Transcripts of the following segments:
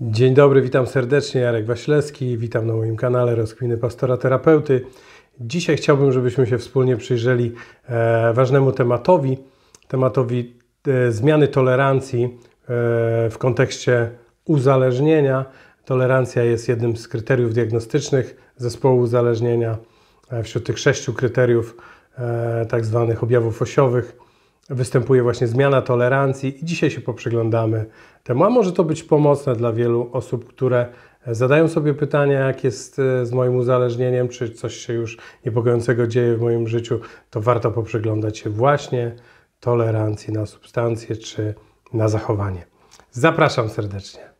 Dzień dobry, witam serdecznie. Jarek Waślewski, witam na moim kanale Rozkminy Pastora Terapeuty. Dzisiaj chciałbym, żebyśmy się wspólnie przyjrzeli e, ważnemu tematowi, tematowi e, zmiany tolerancji e, w kontekście uzależnienia. Tolerancja jest jednym z kryteriów diagnostycznych zespołu uzależnienia. Wśród tych sześciu kryteriów, tak zwanych objawów osiowych, występuje właśnie zmiana tolerancji i dzisiaj się poprzyglądamy temu. A może to być pomocne dla wielu osób, które zadają sobie pytania, jak jest e, z moim uzależnieniem, czy coś się już niepokojącego dzieje w moim życiu, to warto poprzyglądać się właśnie tolerancji na substancje czy na zachowanie. Zapraszam serdecznie.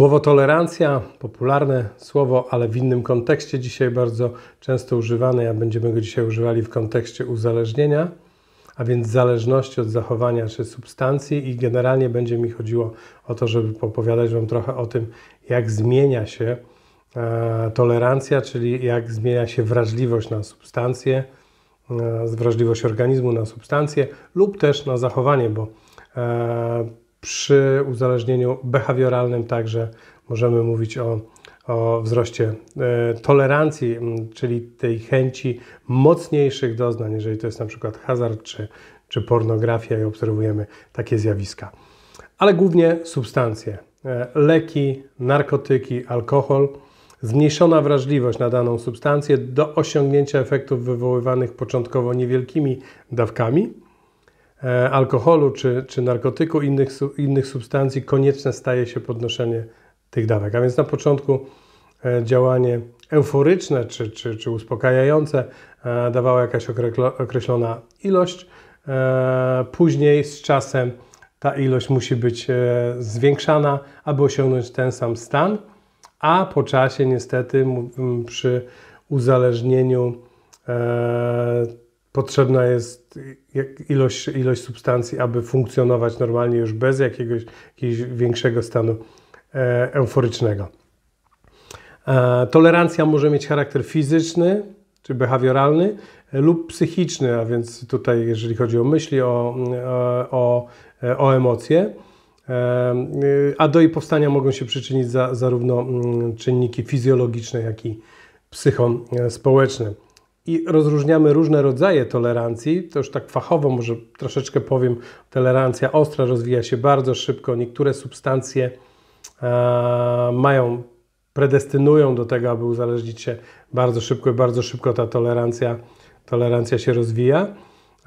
Słowo tolerancja, popularne słowo, ale w innym kontekście dzisiaj bardzo często używane, a będziemy go dzisiaj używali w kontekście uzależnienia, a więc zależności od zachowania czy substancji i generalnie będzie mi chodziło o to, żeby opowiadać Wam trochę o tym, jak zmienia się e, tolerancja, czyli jak zmienia się wrażliwość na substancje, e, wrażliwość organizmu na substancje lub też na zachowanie, bo e, przy uzależnieniu behawioralnym także możemy mówić o, o wzroście e, tolerancji, czyli tej chęci mocniejszych doznań, jeżeli to jest na przykład hazard czy, czy pornografia i obserwujemy takie zjawiska. Ale głównie substancje, e, leki, narkotyki, alkohol, zmniejszona wrażliwość na daną substancję do osiągnięcia efektów wywoływanych początkowo niewielkimi dawkami alkoholu czy, czy narkotyku, innych, innych substancji, konieczne staje się podnoszenie tych dawek. A więc na początku e, działanie euforyczne czy, czy, czy uspokajające e, dawała jakaś określona ilość. Później z czasem ta ilość musi być zwiększana, aby osiągnąć ten sam stan, a po czasie niestety przy uzależnieniu potrzebna jest ilość, ilość substancji, aby funkcjonować normalnie już bez jakiegoś, jakiegoś większego stanu e, euforycznego. E, tolerancja może mieć charakter fizyczny czy behawioralny lub psychiczny, a więc tutaj, jeżeli chodzi o myśli, o, o, o emocje, e, a do jej powstania mogą się przyczynić za, zarówno mm, czynniki fizjologiczne, jak i psychospołeczne i rozróżniamy różne rodzaje tolerancji. To już tak fachowo może troszeczkę powiem. Tolerancja ostra rozwija się bardzo szybko. Niektóre substancje e, mają, predestynują do tego, aby uzależnić się bardzo szybko i bardzo szybko ta tolerancja, tolerancja się rozwija.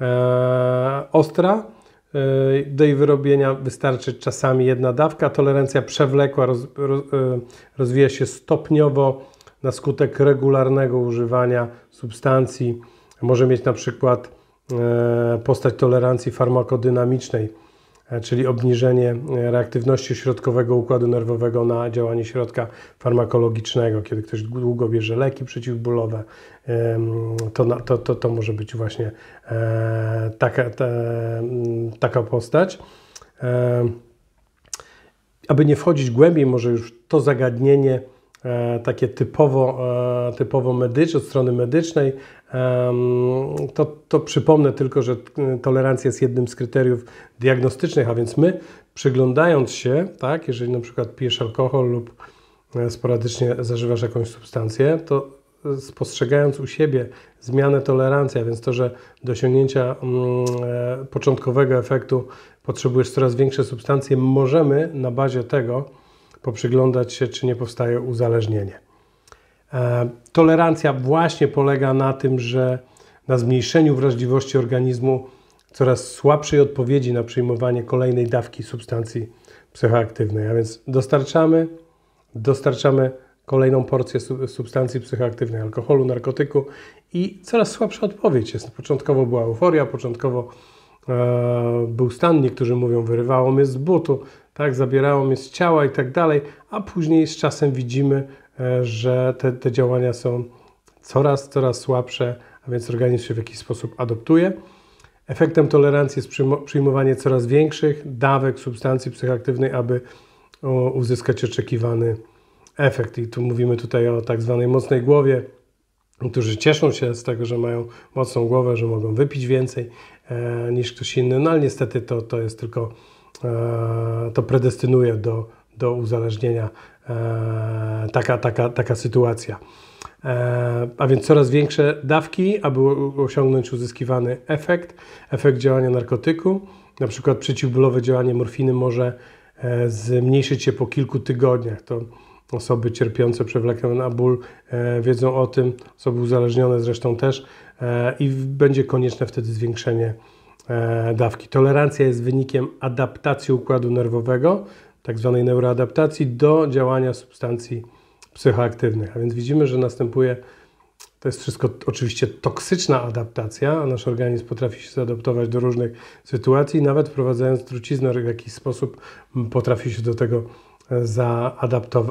E, ostra e, do jej wyrobienia wystarczy czasami jedna dawka. Tolerancja przewlekła roz, roz, e, rozwija się stopniowo na skutek regularnego używania substancji. Może mieć na przykład e, postać tolerancji farmakodynamicznej, e, czyli obniżenie e, reaktywności środkowego układu nerwowego na działanie środka farmakologicznego. Kiedy ktoś długo bierze leki przeciwbólowe, to, to, to, to może być właśnie taka, ta, taka postać. Aby nie wchodzić głębiej, może już to zagadnienie takie typowo, e, typowo medyczne, od strony medycznej, to, to przypomnę tylko, że tolerancja jest jednym z kryteriów diagnostycznych, a więc my przyglądając się, tak, jeżeli na przykład pijesz alkohol lub e, sporadycznie zażywasz jakąś substancję, to spostrzegając u siebie zmianę tolerancji, a więc to, że do osiągnięcia mm, początkowego efektu potrzebujesz coraz większe substancje, możemy na bazie tego poprzyglądać się, czy nie powstaje uzależnienie. E, tolerancja właśnie polega na tym, że na zmniejszeniu wrażliwości organizmu coraz słabszej odpowiedzi na przyjmowanie kolejnej dawki substancji psychoaktywnej. A więc dostarczamy, dostarczamy kolejną porcję substancji psychoaktywnej, alkoholu, narkotyku i coraz słabsza odpowiedź jest. Początkowo była euforia, początkowo e, był stan, niektórzy mówią wyrywało mnie z butu, tak, zabierało mnie z ciała i tak dalej, a później z czasem widzimy, e, że te, te działania są coraz, coraz słabsze, a więc organizm się w jakiś sposób adoptuje. Efektem tolerancji jest przyjmowanie coraz większych dawek substancji psychoaktywnej, aby uzyskać oczekiwany efekt. I tu mówimy tutaj o tak zwanej mocnej głowie, którzy cieszą się z tego, że mają mocną głowę, że mogą wypić więcej e, niż ktoś inny, no ale niestety to, to jest tylko, to predestynuje do, do uzależnienia e, taka, taka, taka sytuacja. E, a więc coraz większe dawki, aby osiągnąć uzyskiwany efekt, efekt działania narkotyku. Na przykład przeciwbólowe działanie morfiny może e, zmniejszyć się po kilku tygodniach. To osoby cierpiące przewlekłem na ból e, wiedzą o tym, osoby uzależnione zresztą też i będzie konieczne wtedy zwiększenie dawki. Tolerancja jest wynikiem adaptacji układu nerwowego, tak zwanej neuroadaptacji do działania substancji psychoaktywnych. A więc widzimy, że następuje, to jest wszystko oczywiście toksyczna adaptacja, a nasz organizm potrafi się zaadaptować do różnych sytuacji, nawet wprowadzając truciznę w jakiś sposób potrafi się do tego e,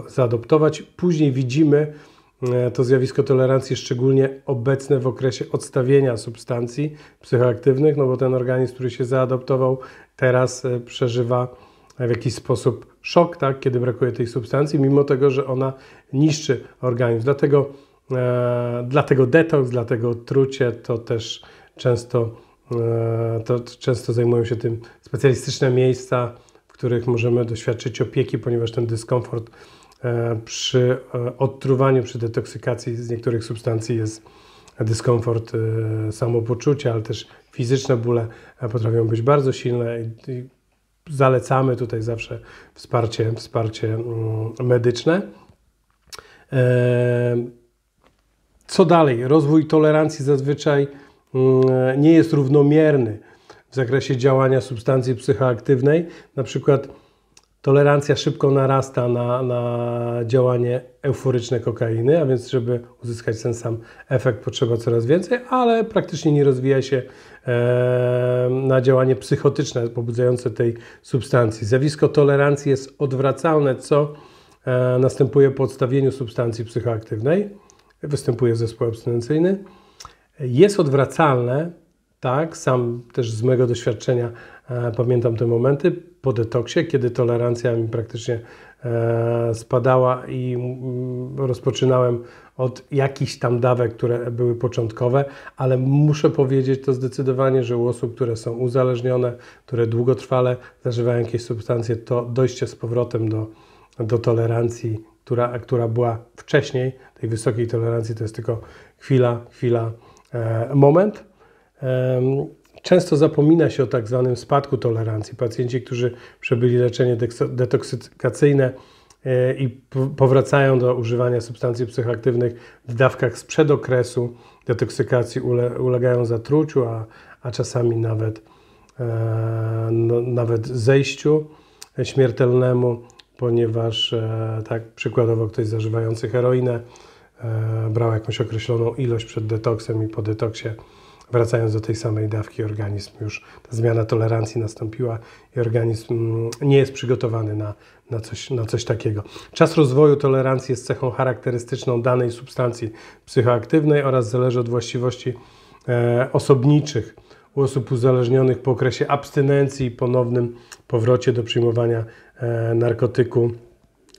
zaadaptować. Później widzimy e, to zjawisko tolerancji szczególnie obecne w okresie odstawienia substancji psychoaktywnych, no bo ten organizm, który się zaadaptował, teraz e, przeżywa w jakiś sposób szok, tak, kiedy brakuje tej substancji, mimo tego, że ona niszczy organizm. Dlatego, e, dlatego detoks, dlatego trucie to też często, e, to często zajmują się tym specjalistyczne miejsca, w których możemy doświadczyć opieki, ponieważ ten dyskomfort e, przy e, odtruwaniu, przy detoksykacji z niektórych substancji jest dyskomfort e, samopoczucia, ale też fizyczne bóle e, potrafią być bardzo silne i zalecamy tutaj zawsze wsparcie, wsparcie mm, medyczne. E, co dalej? Rozwój tolerancji zazwyczaj mm, nie jest równomierny w zakresie działania substancji psychoaktywnej. Na przykład tolerancja szybko narasta na, na działanie euforyczne kokainy, a więc żeby uzyskać ten sam efekt potrzeba coraz więcej, ale praktycznie nie rozwija się e, na działanie psychotyczne pobudzające tej substancji. Zjawisko tolerancji jest odwracalne, co e, następuje po odstawieniu substancji psychoaktywnej. Występuje zespół abstynencyjny. Jest odwracalne, tak, sam też z mojego doświadczenia e, pamiętam te momenty po detoksie, kiedy tolerancja mi praktycznie e, spadała i mm, rozpoczynałem od jakichś tam dawek, które były początkowe, ale muszę powiedzieć to zdecydowanie, że u osób, które są uzależnione, które długotrwale zażywają jakieś substancje, to dojście z powrotem do, do tolerancji, która, która była wcześniej, tej wysokiej tolerancji, to jest tylko chwila, chwila, e, moment. Często zapomina się o tak zwanym spadku tolerancji. Pacjenci, którzy przebyli leczenie detoksykacyjne e, i powracają do używania substancji psychoaktywnych w dawkach sprzed okresu detoksykacji, ulegają zatruciu, a, a czasami nawet, e, no, nawet zejściu śmiertelnemu, ponieważ e, tak przykładowo ktoś zażywający heroinę brał jakąś określoną ilość przed detoksem i po detoksie wracając do tej samej dawki, organizm już, ta zmiana tolerancji nastąpiła i organizm mm, nie jest przygotowany na, na, coś, na coś takiego. Czas rozwoju tolerancji jest cechą charakterystyczną danej substancji psychoaktywnej oraz zależy od właściwości e, osobniczych u osób uzależnionych po okresie abstynencji i ponownym powrocie do przyjmowania e, narkotyku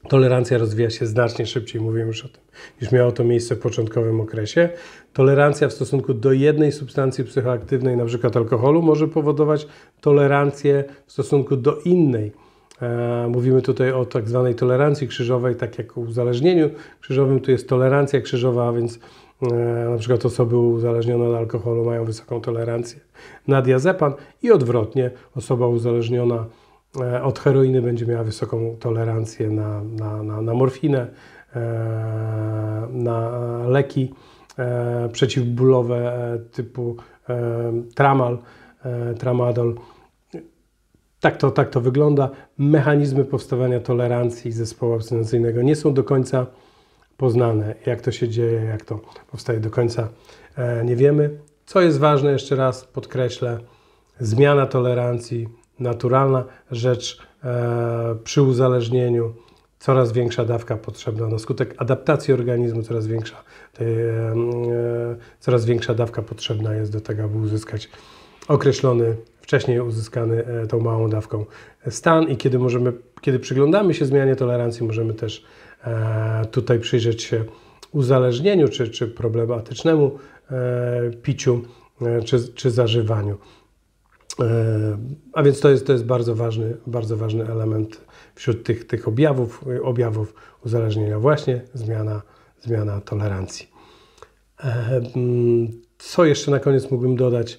Tolerancja rozwija się znacznie szybciej, mówiłem już o tym, niż miało to miejsce w początkowym okresie. Tolerancja w stosunku do jednej substancji psychoaktywnej, np. alkoholu, może powodować tolerancję w stosunku do innej. E, mówimy tutaj o tak zwanej tolerancji krzyżowej, tak jak o uzależnieniu krzyżowym, tu jest tolerancja krzyżowa, a więc e, na przykład osoby uzależnione od alkoholu mają wysoką tolerancję na diazepam i odwrotnie, osoba uzależniona od heroiny będzie miała wysoką tolerancję na, na, na, na morfinę, e, na leki e, przeciwbólowe typu tramal, tramadol. Tak to, tak to wygląda. Mechanizmy powstawania tolerancji zespołu abstynencyjnego nie są do końca poznane. Jak to się dzieje, jak to powstaje do końca nie wiemy. Co jest ważne, jeszcze raz podkreślę, zmiana tolerancji naturalna rzecz e, przy uzależnieniu. Coraz większa dawka potrzebna na skutek adaptacji organizmu, coraz większa, e, e, coraz większa dawka potrzebna jest do tego, aby uzyskać określony, wcześniej uzyskany tą małą dawką stan i kiedy możemy, kiedy przyglądamy się zmianie tolerancji, możemy też tutaj przyjrzeć się uzależnieniu czy, czy problematycznemu piciu czy, czy zażywaniu. E, A więc to jest, to jest bardzo, ważny, bardzo ważny element wśród tych, tych objawów, objawów uzależnienia, właśnie zmiana, zmiana tolerancji. E, mm, Co jeszcze na koniec mógłbym dodać?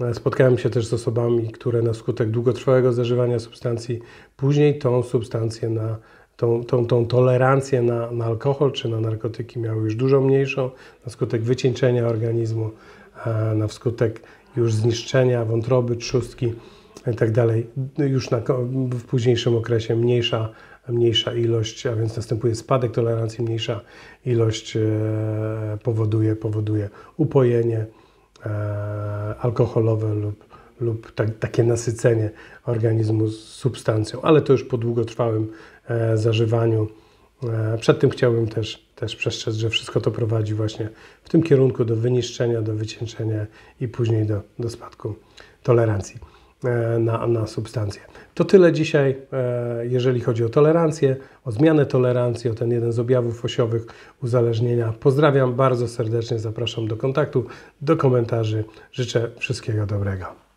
E, Spotkałem się też z osobami, które na skutek długotrwałego zażywania substancji później tą substancję na tą, tą, tą tolerancję na, na alkohol czy na narkotyki miały już dużo mniejszą na skutek wycieńczenia organizmu, na skutek już zniszczenia wątroby, trzustki i tak. Już na, w późniejszym okresie mniejsza, mniejsza ilość, a więc następuje spadek tolerancji, mniejsza ilość e, powoduje, powoduje upojenie e, alkoholowe lub, lub tak, takie nasycenie organizmu substancją, ale to już po długotrwałym e, zażywaniu. E, przed tym chciałbym też, też przestrzec, że wszystko to prowadzi właśnie w tym kierunku do wyniszczenia, do wycieńczenia i później do, do spadku tolerancji e, na, na substancje. To tyle dzisiaj, e, jeżeli chodzi o tolerancję, o zmianę tolerancji, o ten jeden z objawów osiowych uzależnienia. Pozdrawiam bardzo serdecznie, zapraszam do kontaktu, do komentarzy. Życzę wszystkiego dobrego.